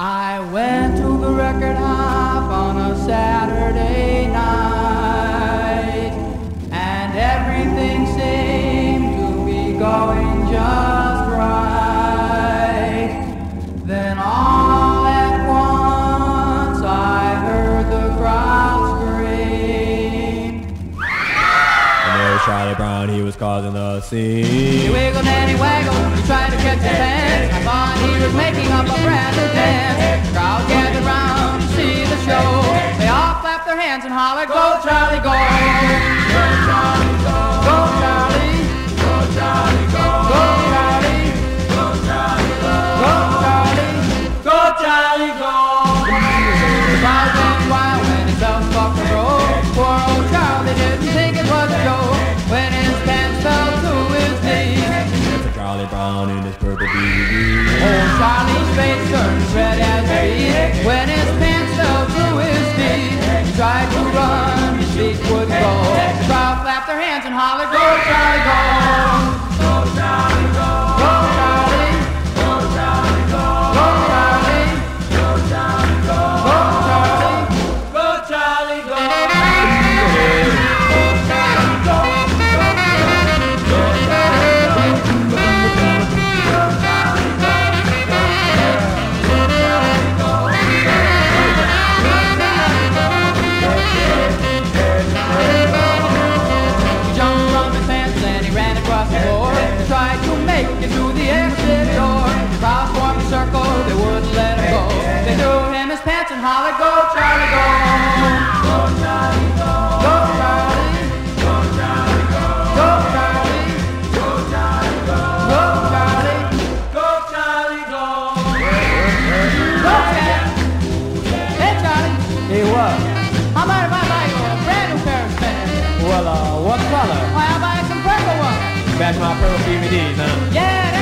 I went to the record hop on a Saturday night, and everything seemed to be going just right. Then all at once I heard the crowd scream. And there was Charlie Brown, he was causing the scene. He wiggled and he waggled, hands and hollered, Go Charlie, go! Go Charlie, go! Go Charlie! Go Charlie, go! Go Charlie! Go Charlie, go! Go Charlie! Go Charlie, go! Charlie Charlie Charlie's face turned go. Crowd clapped their hands and holler, Go Charlie! Go and hollered, Go Charlie, go! Go Charlie, go! Go Charlie! Go Charlie, go! Go Charlie! Go Charlie, go! Go Charlie! Go Charlie, go! Go Charlie! Hey Charlie! Hey, what? How about if I buy you a brand new pair of pants? Well, uh, what color? Why, I'll buy some purple ones. Match my purple BVDs, huh? Yeah,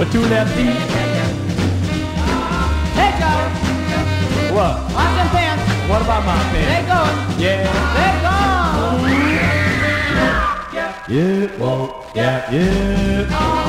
With two left feet? Hey, Charlie, What? watch them pants. What about my pants? They going. Yeah. They gone. Yeah, whoa, yeah, yeah. Uh-huh.